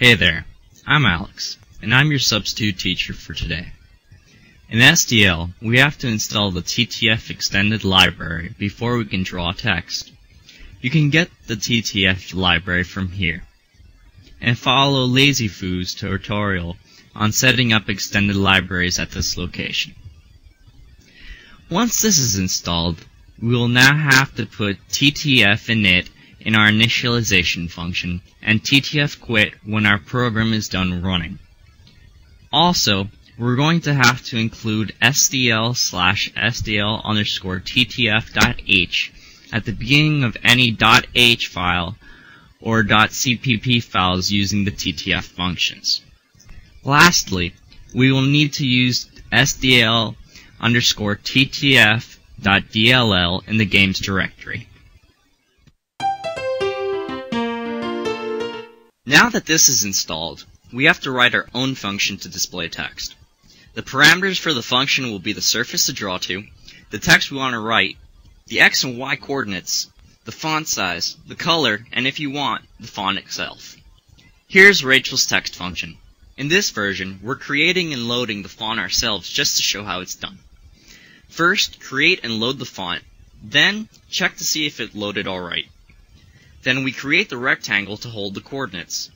Hey there, I'm Alex, and I'm your substitute teacher for today. In SDL, we have to install the TTF extended library before we can draw text. You can get the TTF library from here. And follow LazyFoo's tutorial on setting up extended libraries at this location. Once this is installed, we will now have to put TTF init in our initialization function and TTF quit when our program is done running. Also, we're going to have to include SDL slash SDL underscore TTF.h at the beginning of any .h file or .cpp files using the TTF functions. Lastly, we will need to use SDL underscore TTF.dll in the games directory. Now that this is installed, we have to write our own function to display text. The parameters for the function will be the surface to draw to, the text we want to write, the x and y coordinates, the font size, the color, and if you want, the font itself. Here's Rachel's text function. In this version, we're creating and loading the font ourselves just to show how it's done. First, create and load the font, then check to see if it loaded alright. Then we create the rectangle to hold the coordinates.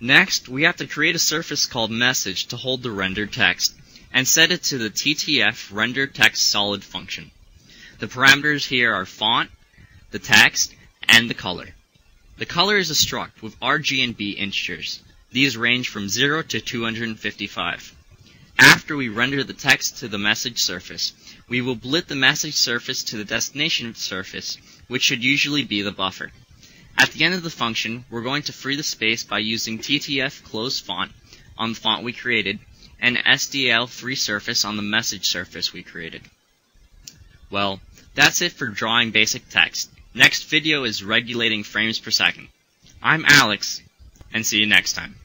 Next, we have to create a surface called message to hold the rendered text, and set it to the TTF render text solid function. The parameters here are font, the text, and the color. The color is a struct with RG and B integers. These range from 0 to 255. After we render the text to the message surface, we will blit the message surface to the destination surface, which should usually be the buffer. At the end of the function, we're going to free the space by using TTF close font on the font we created and SDL free surface on the message surface we created. Well, that's it for drawing basic text. Next video is regulating frames per second. I'm Alex, and see you next time.